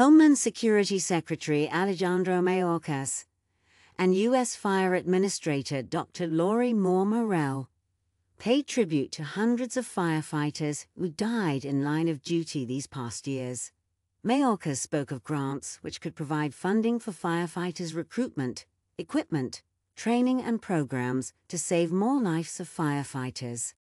Homeland Security Secretary Alejandro Mayorkas and U.S. Fire Administrator Dr. Lori Moore Merrell paid tribute to hundreds of firefighters who died in line of duty these past years. Mayorkas spoke of grants which could provide funding for firefighters' recruitment, equipment, training, and programs to save more lives of firefighters.